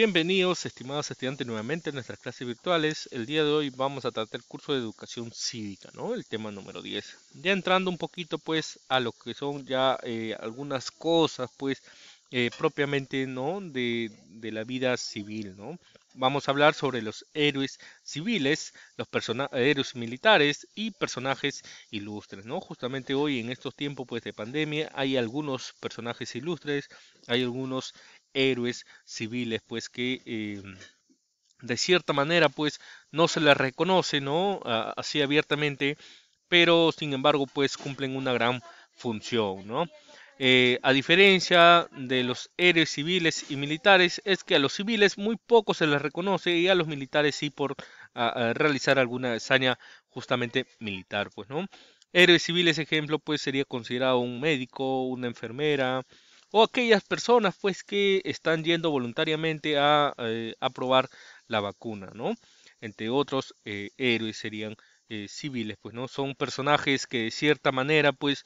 Bienvenidos, estimados estudiantes, nuevamente a nuestras clases virtuales. El día de hoy vamos a tratar el curso de educación cívica, ¿no? El tema número 10. Ya entrando un poquito, pues, a lo que son ya eh, algunas cosas, pues, eh, propiamente, ¿no? De, la vida civil, ¿no? Vamos a hablar sobre los héroes civiles, los héroes militares y personajes ilustres, ¿no? Justamente hoy en estos tiempos, pues, de pandemia, hay algunos personajes ilustres, hay algunos héroes civiles, pues que eh, de cierta manera, pues no se les reconoce, ¿no? así abiertamente, pero sin embargo, pues cumplen una gran función, ¿no? Eh, a diferencia de los héroes civiles y militares, es que a los civiles muy poco se les reconoce y a los militares sí por realizar alguna hazaña justamente militar, pues, ¿no? Héroes civiles, ejemplo, pues sería considerado un médico, una enfermera, o aquellas personas pues que están yendo voluntariamente a, eh, probar la vacuna, ¿no? Entre otros eh, héroes serían eh, civiles, pues, ¿no? Son personajes que de cierta manera pues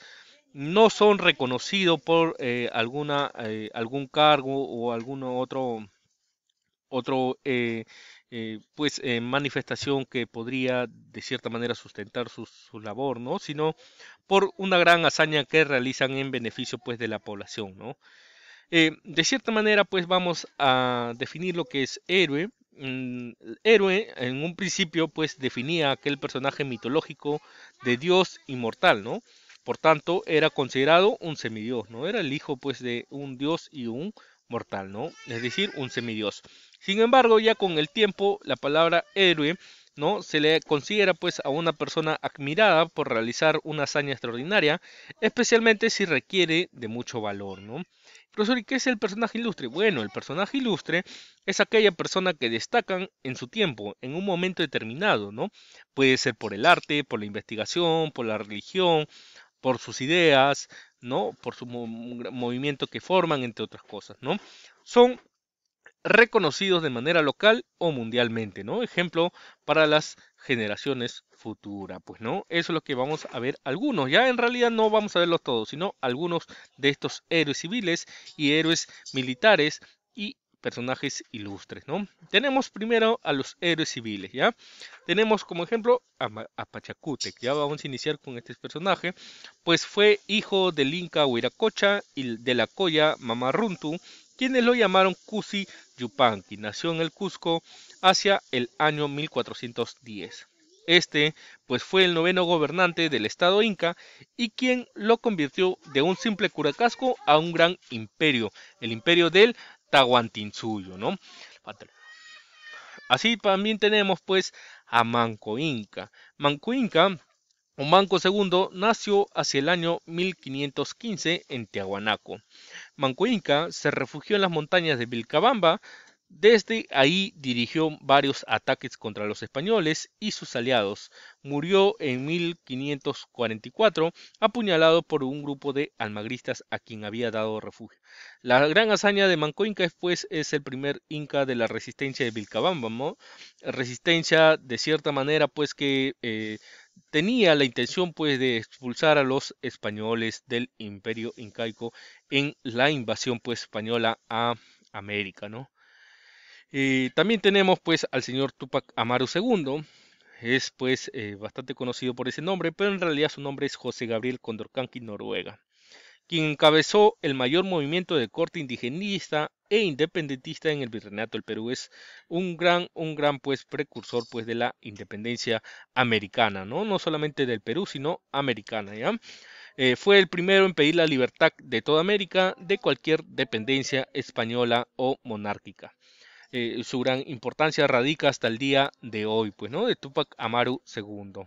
no son reconocidos por alguna algún cargo o algún otro otro eh, pues eh, manifestación que podría de cierta manera sustentar su, labor, ¿no? Sino por una gran hazaña que realizan en beneficio pues de la población, ¿no? Eh, de cierta manera pues vamos a definir lo que es héroe. Mm, héroe en un principio pues definía aquel personaje mitológico de Dios inmortal, ¿no? Por tanto era considerado un semidios, ¿no? Era el hijo pues de un dios y un mortal, ¿no? Es decir, un semidios. Sin embargo, ya con el tiempo, la palabra héroe ¿no? Se le considera pues a una persona admirada por realizar una hazaña extraordinaria, especialmente si requiere de mucho valor, ¿no? Profesor, ¿y qué es el personaje ilustre? Bueno, el personaje ilustre es aquella persona que destacan en su tiempo, en un momento determinado, ¿no? Puede ser por el arte, por la investigación, por la religión, por sus ideas, ¿no? Por su movimiento que forman, entre otras cosas, ¿no? Son reconocidos de manera local o mundialmente, ¿no? Ejemplo para las generaciones futuras, pues, ¿no? Eso es lo que vamos a ver algunos. Ya en realidad no vamos a verlos todos, sino algunos de estos héroes civiles y héroes militares y personajes ilustres, ¿no? Tenemos primero a los héroes civiles, ¿ya? Tenemos como ejemplo a, a Pachacútec, ya vamos a iniciar con este personaje, pues fue hijo del Inca Huiracocha y de la Coya Mamarruntu, quienes lo llamaron Cusi Yupanqui. Nació en el Cusco hacia el año 1410. Este, pues fue el noveno gobernante del estado inca y quien lo convirtió de un simple curacasco a un gran imperio, el imperio del Tahuantinsuyo, ¿no? Así también tenemos pues a Manco Inca. Manco Inca o Manco II nació hacia el año 1515 en Tiahuanaco. Manco Inca se refugió en las montañas de Vilcabamba. Desde ahí dirigió varios ataques contra los españoles y sus aliados. Murió en 1544 apuñalado por un grupo de almagristas a quien había dado refugio. La gran hazaña de Manco Inca pues, es el primer inca de la resistencia de Vilcabamba, resistencia de cierta manera pues que eh, tenía la intención pues de expulsar a los españoles del imperio incaico en la invasión pues española a América, ¿no? Eh, también tenemos pues al señor Tupac Amaru II, es pues eh, bastante conocido por ese nombre, pero en realidad su nombre es José Gabriel Condorcanqui Noruega quien encabezó el mayor movimiento de corte indigenista e independentista en el virreinato del Perú. Es un gran, un gran pues precursor pues de la independencia americana, ¿no? No solamente del Perú, sino americana, ¿ya? Eh, fue el primero en pedir la libertad de toda América de cualquier dependencia española o monárquica. Eh, su gran importancia radica hasta el día de hoy, pues, ¿no? De Tupac Amaru II.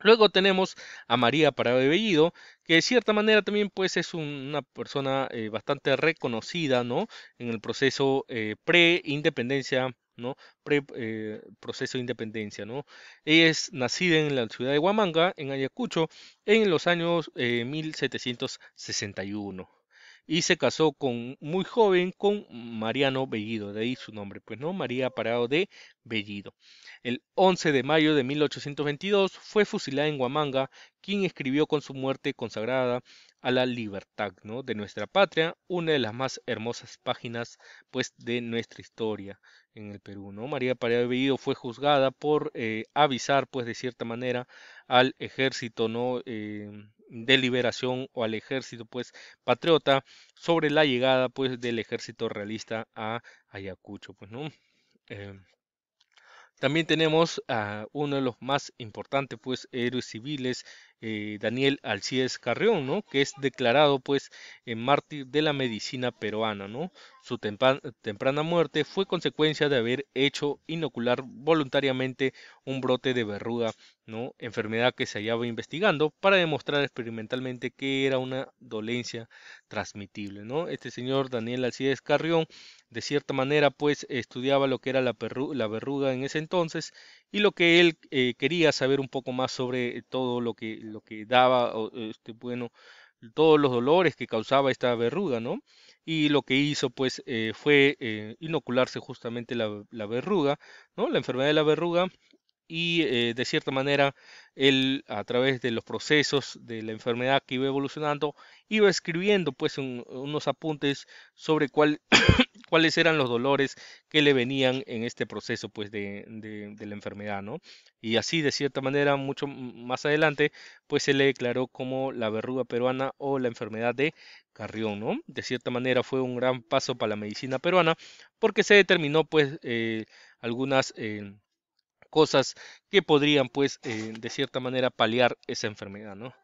Luego tenemos a María Parado Bellido, que de cierta manera también pues es una persona eh, bastante reconocida, ¿no? En el proceso eh, pre-independencia, ¿no? Pre-proceso eh, de independencia, ¿no? Ella es nacida en la ciudad de Huamanga, en Ayacucho, en los años 1761 y se casó con muy joven con Mariano Bellido, de ahí su nombre, pues no, María Parado de Bellido. El 11 de mayo de 1822 fue fusilada en Huamanga, quien escribió con su muerte consagrada a la libertad ¿no? de nuestra patria, una de las más hermosas páginas pues de nuestra historia en el Perú. ¿no? María Paredes Bellido fue juzgada por eh, avisar pues de cierta manera al ejército ¿no? Eh, de liberación o al ejército pues patriota sobre la llegada pues del ejército realista a Ayacucho. Pues, ¿no? Em, también tenemos a uno de los más importantes pues héroes civiles eh, Daniel Alcides Carrión, ¿no? que es declarado pues en mártir de la medicina peruana. ¿no? Su temprana muerte fue consecuencia de haber hecho inocular voluntariamente un brote de verruga, ¿no? enfermedad que se hallaba investigando para demostrar experimentalmente que era una dolencia transmitible. ¿no? Este señor Daniel Alcides Carrión de cierta manera pues estudiaba lo que era la, la verruga en ese entonces y lo que él eh, quería saber un poco más sobre todo lo que, lo que daba, este, bueno, todos los dolores que causaba esta verruga, ¿no? Y lo que hizo, pues, eh, fue eh, inocularse justamente la, la, verruga, ¿no? La enfermedad de la verruga y de cierta manera él a través de los procesos de la enfermedad que iba evolucionando iba escribiendo pues unos apuntes sobre cuál cuáles eran los dolores que le venían en este proceso pues de, la enfermedad, ¿no? Y así de cierta manera mucho más adelante pues se le declaró como la verruga peruana o la enfermedad de Carrión, ¿no? De cierta manera fue un gran paso para la medicina peruana porque se determinó pues eh, algunas eh, cosas que podrían pues eh, de cierta manera paliar esa enfermedad, ¿no?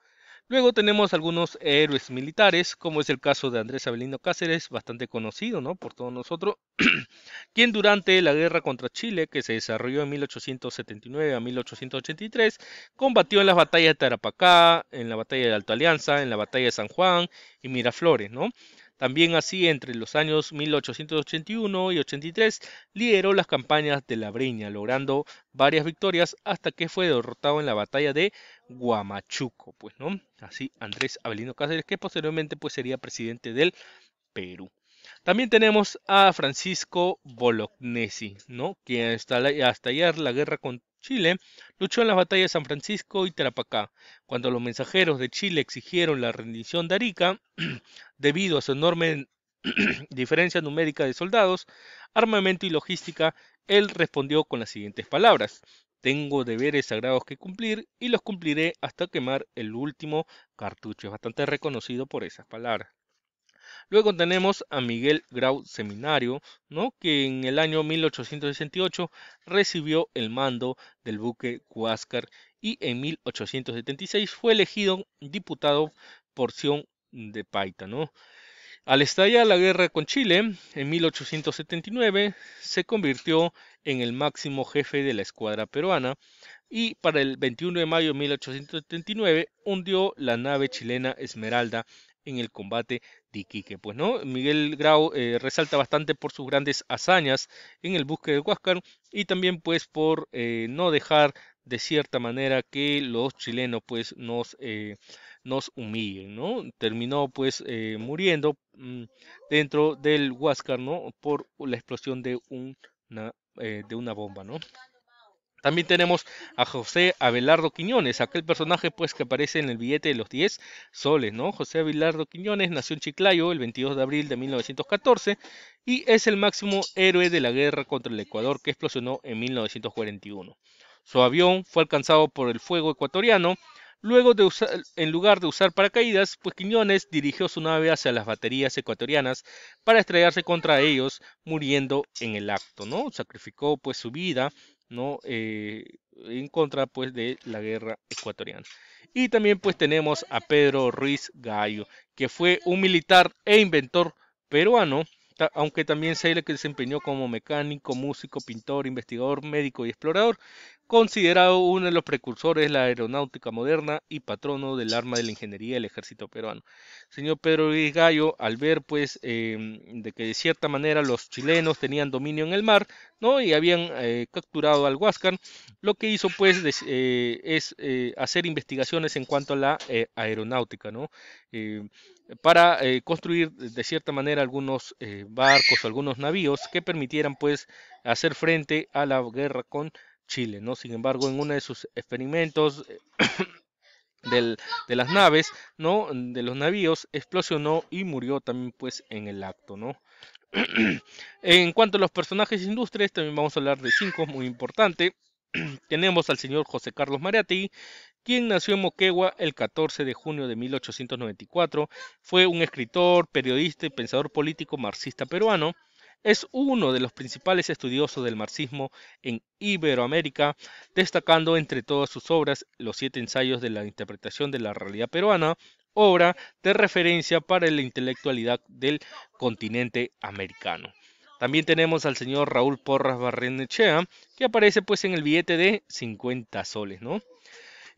Luego tenemos algunos héroes militares, como es el caso de Andrés Avelino Cáceres, bastante conocido ¿no? por todos nosotros, quien durante la guerra contra Chile, que se desarrolló en 1879 a 1883, combatió en las batallas de Tarapacá, en la batalla de Alto Alianza, en la batalla de San Juan y Miraflores, ¿no? También así, entre los años 1881 y 83, lideró las campañas de la Breña, logrando varias victorias hasta que fue derrotado en la batalla de Guamachuco, pues, ¿no? Así, Andrés Avelino Cáceres, que posteriormente pues sería presidente del Perú. También tenemos a Francisco Bolognesi, ¿no? Que hasta, hasta ayer la guerra con Chile luchó en las batallas de San Francisco y Tarapacá. Cuando los mensajeros de Chile exigieron la rendición de Arica, debido a su enorme diferencia numérica de soldados, armamento y logística, él respondió con las siguientes palabras. Tengo deberes sagrados que cumplir y los cumpliré hasta quemar el último cartucho. Es bastante reconocido por esas palabras. Luego tenemos a Miguel Grau Seminario, ¿no? que en el año 1868 recibió el mando del buque Huáscar y en 1876 fue elegido diputado porción de Paita. ¿no? Al estallar la guerra con Chile, en 1879, se convirtió en el máximo jefe de la escuadra peruana y para el 21 de mayo de 1879 hundió la nave chilena Esmeralda en el combate de Iquique. Pues no, Miguel Grau eh, resalta bastante por sus grandes hazañas en el bosque de Huáscar y también pues por eh, no dejar de cierta manera que los chilenos pues nos, eh, nos humillen, ¿no? Terminó pues muriendo mm, dentro del Huáscar, ¿no? Por la explosión de una, de una bomba, ¿no? También tenemos a José Abelardo Quiñones, aquel personaje pues que aparece en el billete de los 10 soles, ¿no? José Abelardo Quiñones nació en Chiclayo el 22 de abril de 1914 y es el máximo héroe de la guerra contra el Ecuador que explosionó en 1941. Su avión fue alcanzado por el fuego ecuatoriano Luego de en lugar de usar paracaídas, pues Quiñones dirigió su nave hacia las baterías ecuatorianas para estrellarse contra ellos, muriendo en el acto, ¿no? Sacrificó pues su vida ¿no? Eh, en contra pues de la guerra ecuatoriana. Y también pues tenemos a Pedro Ruiz Gallo, que fue un militar e inventor peruano, aunque también se le desempeñó como mecánico, músico, pintor, investigador, médico y explorador, considerado uno de los precursores de la aeronáutica moderna y patrono del arma de la ingeniería del ejército peruano. Señor Pedro Luis Gallo, al ver pues em, de que de cierta manera los chilenos tenían dominio en el mar, ¿no? Y habían eh, capturado al Huáscar, lo que hizo pues eh, es eh, hacer investigaciones en cuanto a la aeronáutica, ¿no? para construir de cierta manera algunos barcos o algunos navíos que permitieran pues hacer frente a la guerra con Chile, ¿no? Sin embargo, en uno de sus experimentos de las naves, ¿no? De los navíos, explosionó y murió también pues en el acto, ¿no? en cuanto a los personajes ilustres, también vamos a hablar de cinco, muy importante. Tenemos al señor José Carlos Mariatti, quien nació en Moquegua el 14 de junio de 1894. Fue un escritor, periodista y pensador político marxista peruano. Es uno de los principales estudiosos del marxismo en Iberoamérica, destacando entre todas sus obras los siete ensayos de la interpretación de la realidad peruana, obra de referencia para la intelectualidad del continente americano. También tenemos al señor Raúl Porras Barrenechea, que aparece pues en el billete de 50 soles, ¿no?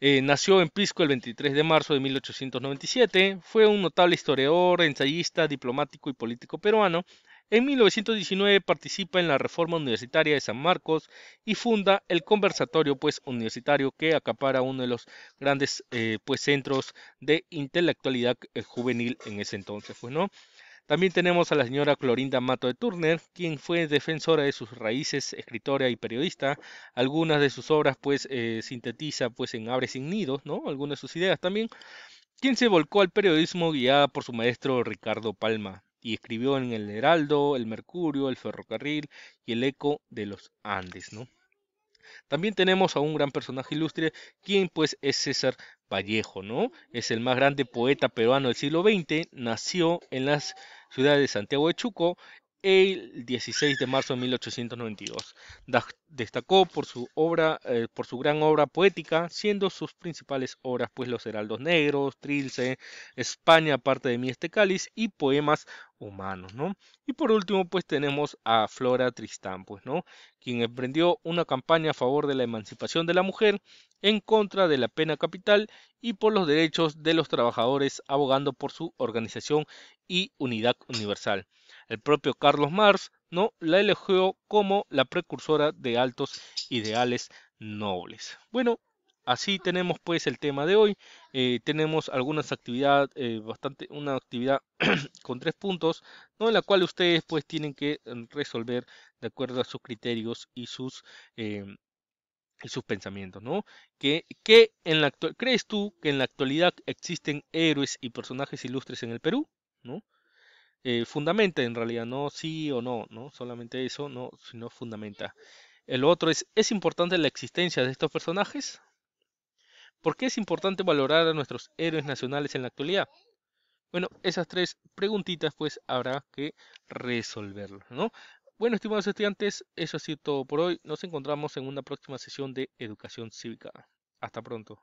Eh, nació en Pisco el 23 de marzo de 1897, fue un notable historiador, ensayista, diplomático y político peruano, en 1919 participa en la reforma universitaria de San Marcos y funda el conversatorio pues, universitario que acapara uno de los grandes eh, pues, centros de intelectualidad eh, juvenil en ese entonces. Pues, ¿no? También tenemos a la señora Clorinda Mato de Turner, quien fue defensora de sus raíces, escritora y periodista. Algunas de sus obras pues eh, sintetiza pues en Abre sin nidos, ¿no? Algunas de sus ideas también. Quien se volcó al periodismo guiada por su maestro Ricardo Palma y escribió en El Heraldo, El Mercurio, El Ferrocarril y El Eco de los Andes, ¿no? También tenemos a un gran personaje ilustre, quien pues es César Vallejo, ¿no? Es el más grande poeta peruano del siglo XX, nació en las ciudades de Santiago de Chuco el 16 de marzo de 1892. destacó por su obra, eh, por su gran obra poética, siendo sus principales obras pues Los Heraldos Negros, Trilce, España, parte de mi este cáliz y poemas humanos, ¿no? Y por último pues tenemos a Flora Tristán, pues, ¿no? Quien emprendió una campaña a favor de la emancipación de la mujer, en contra de la pena capital y por los derechos de los trabajadores, abogando por su organización y unidad universal. El propio Carlos Marx ¿no? la elogió como la precursora de altos ideales nobles. Bueno, así tenemos pues el tema de hoy. Eh, tenemos algunas actividades, eh, bastante, una actividad con tres puntos, ¿no? en la cual ustedes pues tienen que mm, resolver de acuerdo a sus criterios y sus eh, y sus pensamientos, ¿no? Que, que en la ¿Crees tú que en la actualidad existen héroes y personajes ilustres en el Perú? ¿no? Eh, fundamenta en realidad, no sí o no, no solamente eso, no, sino fundamenta. El otro es, ¿es importante la existencia de estos personajes? ¿Por qué es importante valorar a nuestros héroes nacionales en la actualidad? Bueno, esas tres preguntitas pues habrá que resolverlas, ¿no? Bueno, estimados estudiantes, eso ha sido todo por hoy. Nos encontramos en una próxima sesión de Educación Cívica. Hasta pronto.